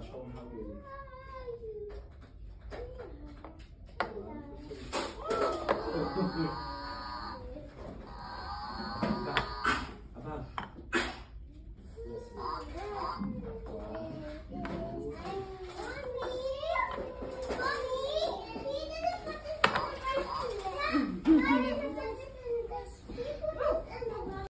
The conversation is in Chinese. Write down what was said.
Mal schauen, haben wir